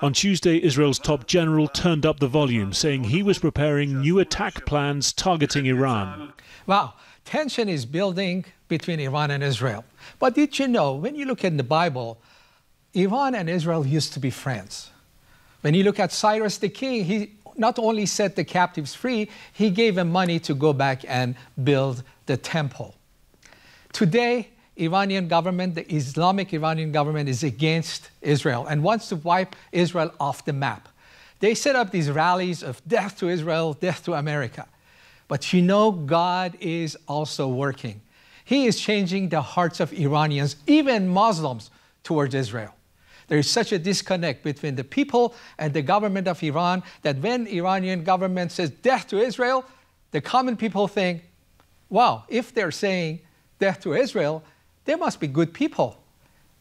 On Tuesday, Israel's top general turned up the volume, saying he was preparing new attack plans targeting Iran. Wow, tension is building between Iran and Israel. But did you know, when you look in the Bible, Iran and Israel used to be friends. When you look at Cyrus the king, he not only set the captives free, he gave them money to go back and build the temple. Today, Iranian government, the Islamic Iranian government is against Israel and wants to wipe Israel off the map. They set up these rallies of death to Israel, death to America. But you know, God is also working. He is changing the hearts of Iranians, even Muslims, towards Israel. There is such a disconnect between the people and the government of Iran that when Iranian government says death to Israel, the common people think, wow, if they're saying death to Israel, they must be good people.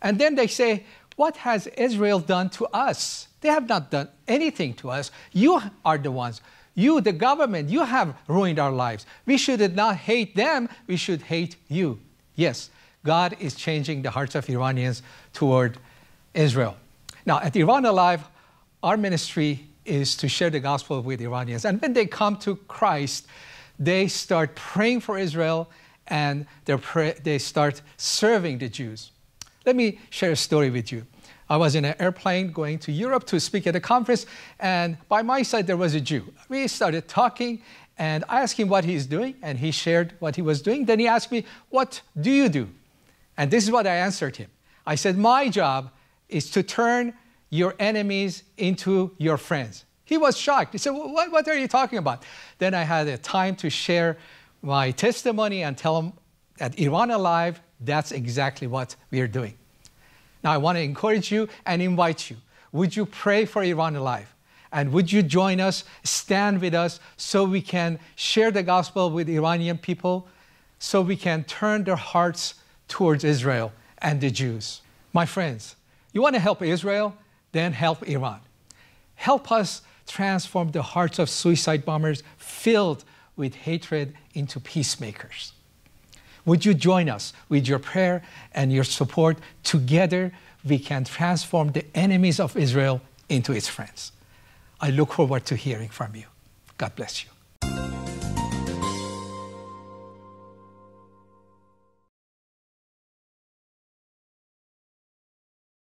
And then they say, what has Israel done to us? They have not done anything to us. You are the ones. You, the government, you have ruined our lives. We should not hate them, we should hate you. Yes, God is changing the hearts of Iranians toward Israel. Now, at Iran Alive, our ministry is to share the gospel with Iranians. And when they come to Christ, they start praying for Israel and they start serving the Jews. Let me share a story with you. I was in an airplane going to Europe to speak at a conference, and by my side there was a Jew. We started talking, and I asked him what he's doing, and he shared what he was doing. Then he asked me, What do you do? And this is what I answered him. I said, My job is to turn your enemies into your friends. He was shocked. He said, What, what are you talking about? Then I had a time to share my testimony and tell them that Iran Alive, that's exactly what we are doing. Now, I want to encourage you and invite you. Would you pray for Iran Alive? And would you join us, stand with us, so we can share the gospel with Iranian people, so we can turn their hearts towards Israel and the Jews? My friends, you want to help Israel? Then help Iran. Help us transform the hearts of suicide bombers filled with hatred into peacemakers. Would you join us with your prayer and your support? Together, we can transform the enemies of Israel into its friends. I look forward to hearing from you. God bless you.